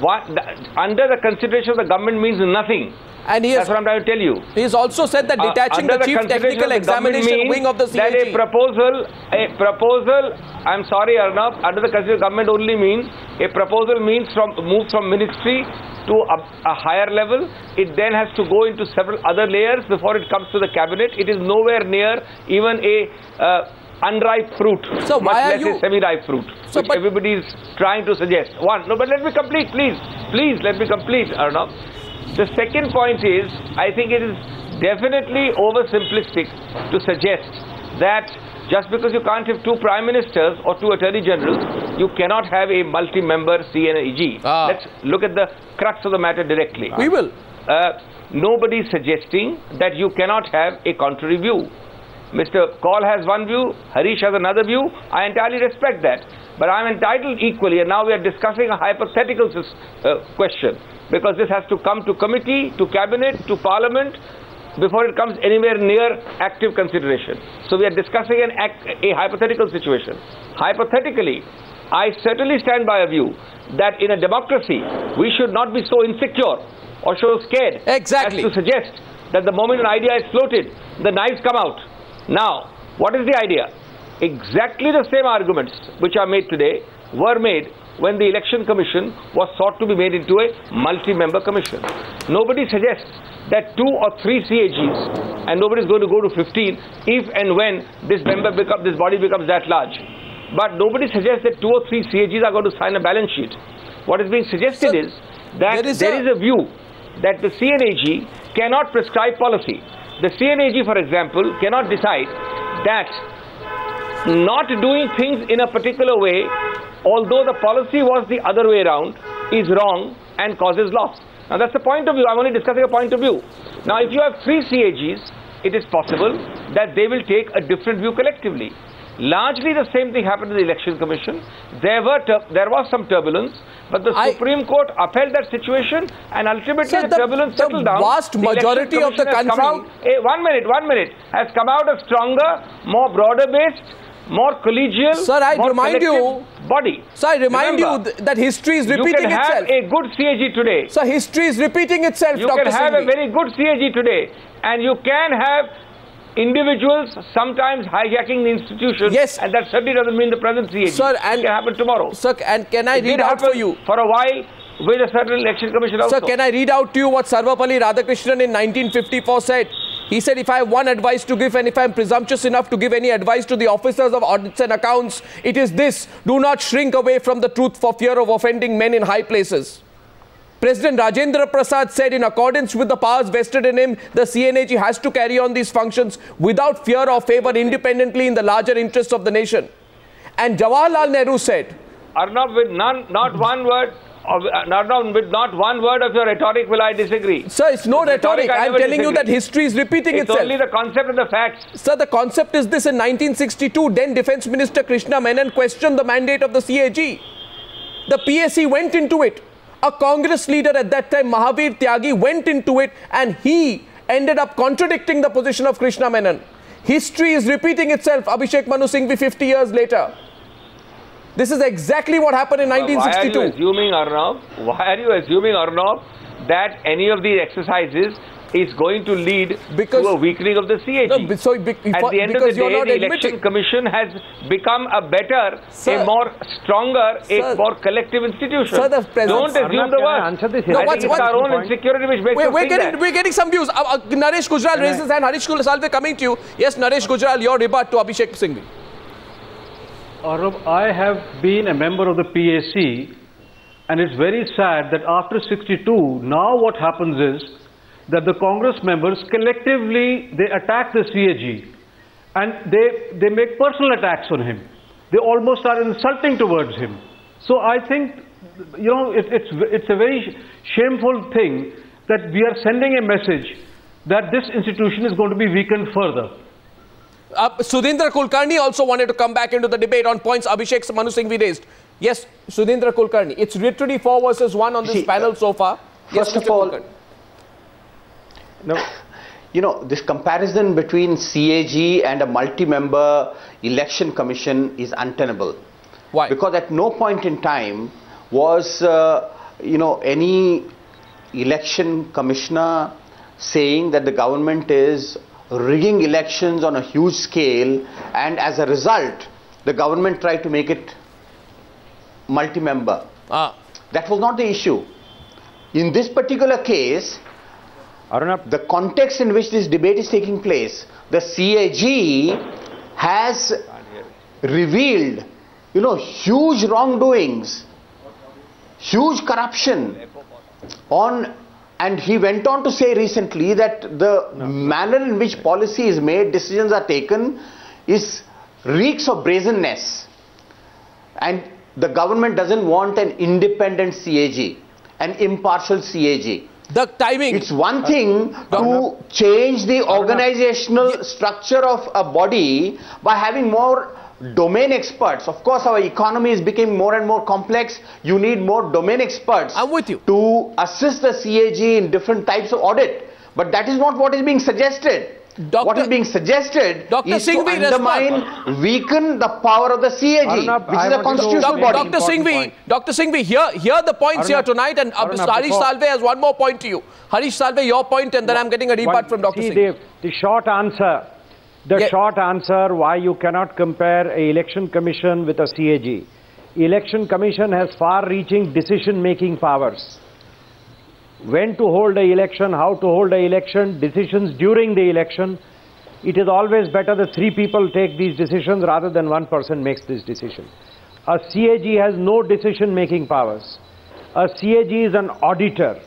what, under the consideration of the government means nothing. And he That's has, what I'm trying to tell you. he has also said that Uh, detaching under the chief technical the examination wing of the That a proposal, a proposal, I'm sorry Arnab, under the consideration of government only means, a proposal means from, moves from ministry to a, a higher level. It then has to go into several other layers before it comes to the cabinet. It is nowhere near even a uh, unripe fruit, So much why are less you- a semi-ripe fruit, So which but- everybody is trying to suggest. One, no, but let me complete, please, please, let me complete, Arnab. The second point is, I think it is definitely oversimplistic to suggest that just because you can't have two prime ministers or two attorney generals, you cannot have a multi-member CNAG. Ah. Let's look at the crux of the matter directly. We will. Uh, nobody is suggesting that you cannot have a contrary view. Mr. Kaul has one view, Harish has another view. I entirely respect that. But I am entitled equally, and now we are discussing a hypothetical uh, question because this has to come to committee, to cabinet, to parliament before it comes anywhere near active consideration. So we are discussing an a hypothetical situation. Hypothetically, I certainly stand by a view that in a democracy we should not be so insecure or so scared Exactly. as to suggest that the moment an idea is floated, the knives come out. Now, what is the idea? Exactly the same arguments which are made today were made when the election commission was sought to be made into a multi-member commission. Nobody suggests that two or three CAGs, and nobody is going to go to 15 if and when this member become, this body becomes that large. But nobody suggests that two or three CAGs are going to sign a balance sheet. What is being suggested Sir, is that there is there a- is a view that the CNAG cannot prescribe policy. The CNAG, for example, cannot decide that not doing things in a particular way, although the policy was the other way around, is wrong and causes loss. Now that's the point of view. I'm only discussing a point of view. Now if you have three CAGs, it is possible that they will take a different view collectively. Largely the same thing happened to the election commission. There were there was some turbulence, but the I- Supreme Court upheld that situation, and ultimately Sir, the, the- turbulence the settled down. vast election majority of the commission has come country- out- Eh, one minute, one minute, has come out a stronger, more broader based, more collegial, Sir, I remind you- body. So I remind you Remember, th- that history is repeating itself. you can have itself. a good CAG today. So history is repeating itself, You Dr. can have a very good CAG today, and you can have individuals sometimes hijacking the institution. Yes. and that certainly doesn't mean the present CAG. Sir, and- it can happen tomorrow. Sir, and can I It read out for you? for a while with a certain election commission also. Sir, can I read out to you what Sarvepalli Radhakrishnan in 1954 said? He said, if I have one advice to give and if I am presumptuous enough to give any advice to the officers of audits and accounts, it is this. Do not shrink away from the truth for fear of offending men in high places. President Rajendra Prasad said, in accordance with the powers vested in him, the CNAG has to carry on these functions without fear or favor independently in the larger interests of the nation. And Jawaharlal Nehru said, Arnab, with none, not one word, of, uh, not, not, with not one word of your rhetoric will I disagree. Sir, it's no With rhetoric. I am telling you that history is repeating It's itself. only the concept and the facts. Sir, the concept is this in 1962, then Defense Minister Krishna Menon questioned the mandate of the CAG. The PSC went into it. A Congress leader at that time, Mahavir Tyagi, went into it and he ended up contradicting the position of Krishna Menon. History is repeating itself, Abhishek Manu Singhvi 50 years later. This is exactly what happened in 1962. Why are you 1962. assuming, Arnab? Why are you assuming, Arnab, that any of these exercises is going to lead Because- to a weakening of the CAG? No, so be- At the end of the day, the admitting. election commission has become a better, Sir. a more stronger, Sir. a more collective institution. Sir, the president- Don't assume Arnab, the can I worst. answer this I No, think what's- it's what's our own point? insecurity which makes We're, we're, getting, that. we're getting some views. Uh, uh, Naresh Gujral raises his hand. Harish Salve coming to you. Yes, Naresh Gujral, your rebut to Abhishek Singhvi. Arnab, I have been a member of the PAC and it's very sad that after 62, now what happens is that the Congress members collectively, they attack the CAG and they, they make personal attacks on him. They almost are insulting towards him. So I think, you know, it, it's, it's a very shameful thing that we are sending a message that this institution is going to be weakened further. Uh, Sudheendra Kulkarni also wanted to come back into the debate on points Abhishek Manu Singhvi raised. Yes, Sudheendra Kulkarni. It's literally four versus one on this See, panel so far. Yes, first of all- Kulkarni. No, you know, this comparison between CAG and a multi-member election commission is untenable. Why? Because at no point in time was, uh, you know, any election commissioner saying that the government is rigging elections on a huge scale and as a result the government tried to make it multi-member. Ah. That was not the issue. In this particular case, Arunab, the context in which this debate is taking place, the CAG has revealed, you know, huge wrongdoings, huge corruption on and he went on to say recently that the manner in which policy is made, decisions are taken, is reeks of brazenness. And the government doesn't want an independent CAG, an impartial CAG. The timing. It's one thing uh, to change the organizational structure of a body by having more domain experts. Of course, our economy is becoming more and more complex. You need more domain experts I'm with you. to assist the CAG in different types of audit. But that is not what is being suggested. Doctor- what is being suggested Doctor is Singhvi, to undermine, weaken the power of the CAG, Arunab, which I is a want to know- constitutional body. Dr. Important Singhvi, point. Dr. Singhvi, here, here the points here tonight, and uh, Arunab, Harish before- Salve has one more point to you. Harish Salve, your point, and then I'm getting a rebut from Dr. see, Singh. The, the short answer, the Yeah. short answer why you cannot compare a election commission with a CAG. Election commission has far-reaching decision-making powers. When to hold the election, how to hold the election, decisions during the election. It is always better that three people take these decisions rather than one person makes this decision. A CAG has no decision-making powers. A CAG is an auditor.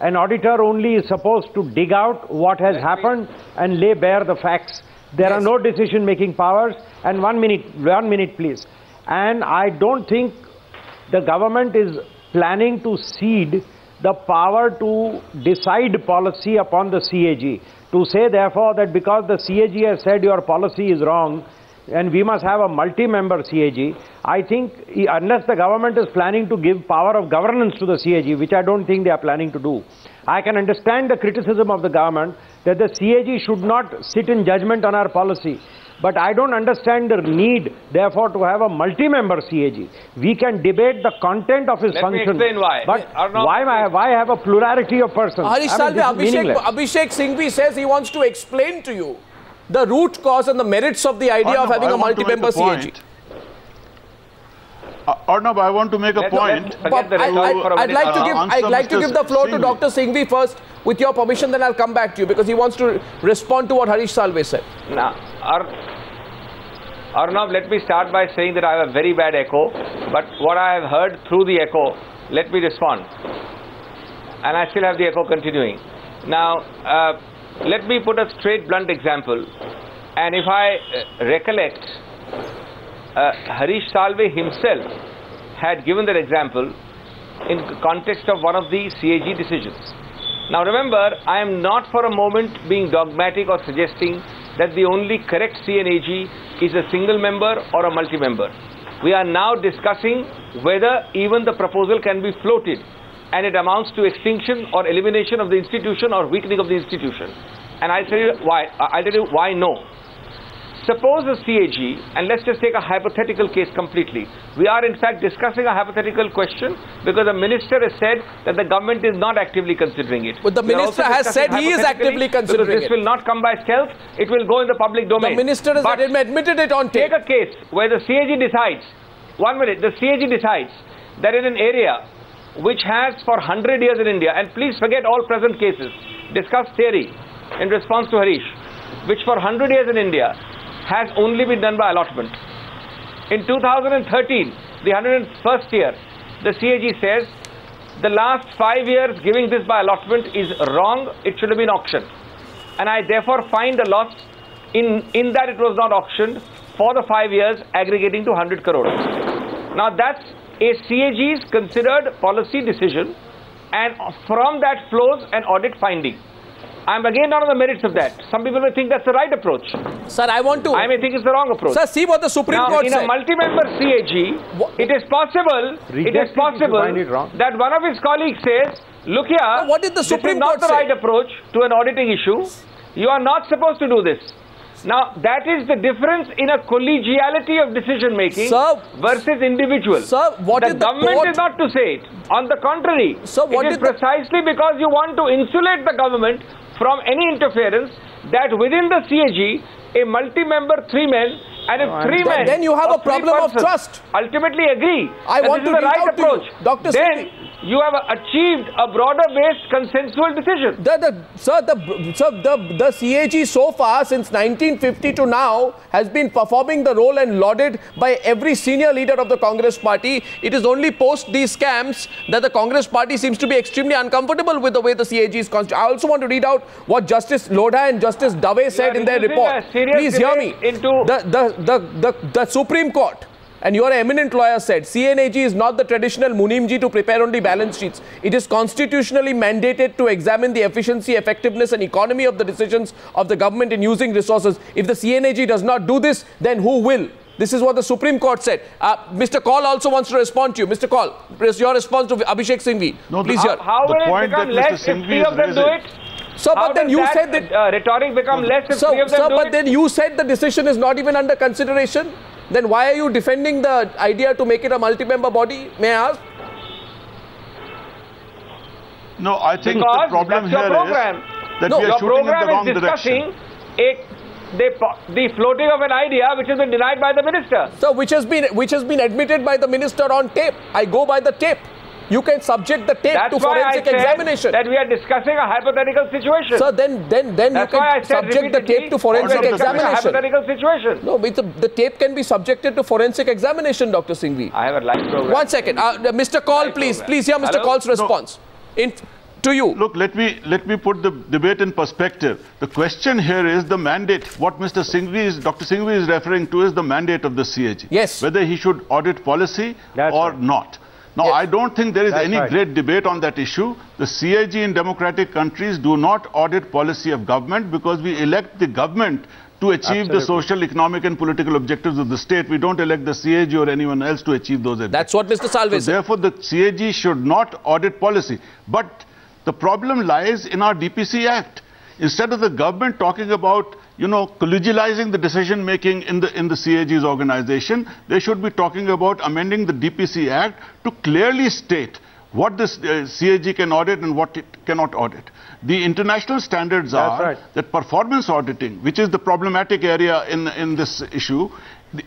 An auditor only is supposed to dig out what has happened and lay bare the facts. There are no decision-making powers. And one minute, one minute, please. And I don't think the government is planning to cede the power to decide policy upon the CAG. To say, therefore, that because the CAG has said your policy is wrong and we must have a multi-member CAG, I think unless the government is planning to give power of governance to the CAG, which I don't think they are planning to do, I can understand the criticism of the government that the CAG should not sit in judgment on our policy. But I don't understand the need, therefore, to have a multi-member CAG. We can debate the content of his Let me function. explain why. But Arnav, why, why, why have a plurality of persons? Harish I mean, Salve, Abhishek. Abhishek Singhvi says he wants to explain to you the root cause and the merits of the idea of having I a want multi-member CAG. Point. Uh, Arnab, I want to make a Let's- point. let's forget I, rhetoric for a would like to give, I'd like to give the floor to Dr. Singhvi first. With your permission, then I'll come back to you because he wants to respond to what Harish Salve said. Now, Ar Arnav, let me start by saying that I have a very bad echo, but what I have heard through the echo, let me respond. And I still have the echo continuing. Now, uh, let me put a straight, blunt example. And if I uh, recollect, uh, Harish Salve himself had given that example in context of one of the CAG decisions. Now remember, I am not for a moment being dogmatic or suggesting that the only correct CNAG is a single member or a multi-member. We are now discussing whether even the proposal can be floated and it amounts to extinction or elimination of the institution or weakening of the institution. And I'll tell you why. I'll tell you why no. Suppose a CAG, and let's just take a hypothetical case completely. We are in fact discussing a hypothetical question because the minister has said that the government is not actively considering it. But the We minister has said he is actively considering because this it. will not come by stealth, it will go in the public domain. The minister has But admitted it on tape. take a case where the CAG decides, one minute, the CAG decides that in an area which has for 100 years in India, and please forget all present cases, discuss theory in response to Harish, which for 100 years in India has only been done by allotment. In 2013, the 101st year, the CAG says the last five years giving this by allotment is wrong, it should have been auctioned. And I therefore find a loss in, in that it was not auctioned for the five years aggregating to 100 crores. Now that's a CAG's considered policy decision and from that flows an audit finding. I'm again not on the merits of that. Some people may think that's the right approach. Sir, I want to. I may think it's the wrong approach. Sir, see what the Supreme Now, Court in said. a multi-member CAG, Wha- it is possible, it Reject it is possible find it wrong. that one of his colleagues says, look here, what did the Supreme this Supreme is not Court the say? right approach to an auditing issue. You are not supposed to do this. Now, that is the difference in a collegiality of decision making Sir- versus individual. Sir, what the did the government court- is not to say it. On the contrary, Sir, what it is the- precisely because you want to insulate the government from any interference that within the CAG, a multi-member three men and if three Then- men then you have a problem of trust. Ultimately agree. I want to the right out to approach. Dr. Then. You have achieved a broader-based consensual decision. The, the, sir, the, sir the, the CAG so far since 1950 to now has been performing the role and lauded by every senior leader of the Congress party. It is only post these scams that the Congress party seems to be extremely uncomfortable with the way the CAG is constituted. I also want to read out what Justice Lodha and Justice Dave said in their report. Please hear me. into- The, the, the, the, the Supreme Court and your eminent lawyer said CNAG is not the traditional Munimji to prepare only balance sheets. It is constitutionally mandated to examine the efficiency, effectiveness, and economy of the decisions of the government in using resources. If the CNAG does not do this, then who will? This is what the Supreme Court said. Uh, Mr. Kaul also wants to respond to you. Mr. Kaul, your response to Abhishek Singhvi. No, Please the- hear. How The will it point become less if Singhvi three is of them do it? So, How but then you that, said that. uh, rhetoric become less if So, three of them sir, do but it? then you said the decision is not even under consideration. Then why are you defending the idea to make it a multi-member body? May I ask? No, I think the problem that's your here is program. that No, we are Your shooting in the program wrong is discussing direction. a, the, the floating of an idea which has been denied by the minister. So which has been which has been admitted by the minister on tape. I go by the tape. You can subject the tape That's to why I forensic said examination. that we are discussing a hypothetical situation. So then then then That's you can subject the tape to repeatedly, forensic we are discussing a examination. hypothetical situation. No, it's a, the tape can be subjected to forensic examination, Dr. Singhvi. I have a live program. One second. Uh, Mr. Kaul, Live please. program. Please hear Mr. Hello? Kaul's response. In, to you. Look, let me let me put the debate in perspective. The question here is the mandate. What Mr. Singhvi is, Dr. Singhvi is referring to is the mandate of the CAG. Yes. Whether he should audit policy That's or right. not. Now, Yes. I don't think there is That's any right. great debate on that issue. The CAG in democratic countries do not audit policy of government because we elect the government to achieve the social, economic and political objectives of the state. We don't elect the CAG or anyone else to achieve those objectives. That's what Mr. Salve So said. therefore, the CAG should not audit policy. But the problem lies in our DPC Act. Instead of the government talking about, you know, collegializing the decision making in the in the CAG's organization, they should be talking about amending the DPC Act to clearly state what this uh, CAG can audit and what it cannot audit. The international standards That's are right. that performance auditing, which is the problematic area in, in this issue,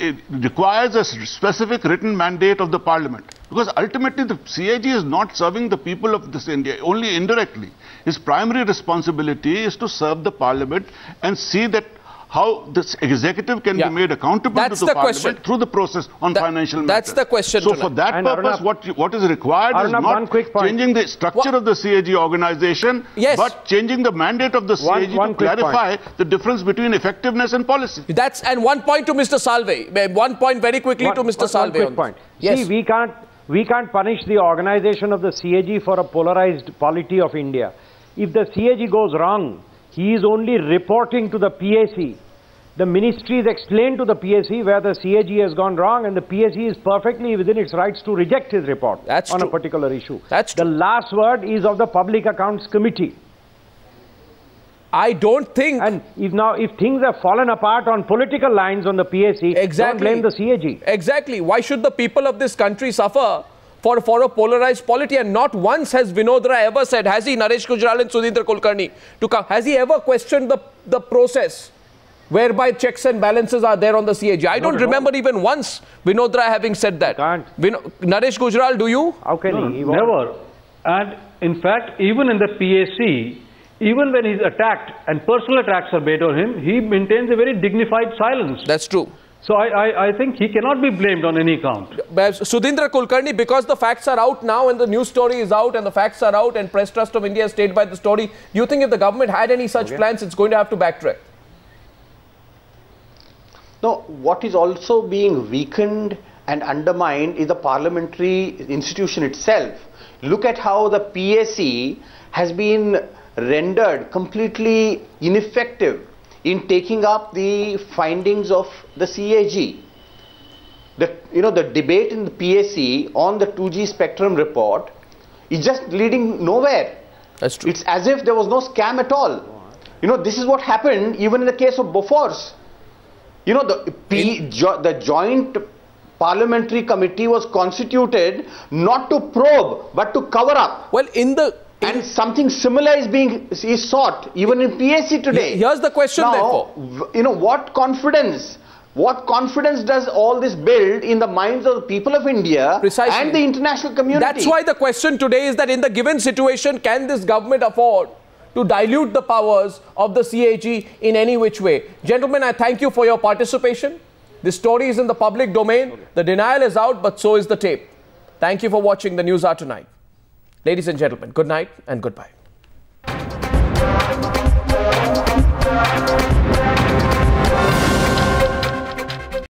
it requires a specific written mandate of the parliament. Because ultimately the CAG is not serving the people of this India, only indirectly. His primary responsibility is to serve the parliament and see that how this executive can Yeah. be made accountable That's to the the parliament question. through the process on That- financial that's matters. That's the question So tonight. for that And purpose, Arunabh- what, you- what is required is not quick changing the structure Wha- of the CAG organization, Yes. but changing the mandate of the One- CAG one to quick clarify the difference between effectiveness and policy. That's and one point to Mr. Salve. One point very quickly One- to Mr. one- Salve. One quick on point. Yes. See, we can't, we can't punish the organization of the CAG for a polarized polity of India. If the CAG goes wrong, he is only reporting to the PAC. The ministry is explained to the PAC where the CAG has gone wrong and the PAC is perfectly within its rights to reject his report That's on true. a particular issue. That's the true. last word is of the Public Accounts Committee. I don't think. And if now, if things have fallen apart on political lines on the PAC, Exactly. don't blame the CAG. Exactly. Why should the people of this country suffer for, for a polarized polity? And not once has Vinod Rai ever said, has he, Naresh Gujral and Sudheendra Kulkarni, to come, has he ever questioned the, the process whereby checks and balances are there on the CAG? I don't at all. remember even once Vinod Rai having said that. Can't. Vino- Naresh Gujral, do you? How can No, he? he? never. And in fact, even in the PAC, even when he's attacked and personal attacks are made on him, he maintains a very dignified silence. That's true. So I, I, I think he cannot be blamed on any count. But Sudheendra Kulkarni, because the facts are out now and the news story is out and the facts are out and Press Trust of India has stayed by the story, you think if the government had any such plans, it's going to have to backtrack? No, what is also being weakened and undermined is the parliamentary institution itself. Look at how the PAC has been rendered completely ineffective in taking up the findings of the CAG. The, you know, the debate in the PAC on the 2G spectrum report is just leading nowhere. That's true. It's as if there was no scam at all. You know, this is what happened even in the case of Bofors. You know, the, P, jo, the joint parliamentary committee was constituted not to probe but to cover up. Well, in the and something similar is being is sought even in PAC today. Here's the question, now, therefore. You know, what confidence what confidence does all this build in the minds of the people of India Precisely. and the international community? That's why the question today is that in the given situation, can this government afford to dilute the powers of the CAG in any which way? Gentlemen, I thank you for your participation. This story is in the public domain. The denial is out, but so is the tape. Thank you for watching the News Hour tonight. Ladies and gentlemen, good night and goodbye.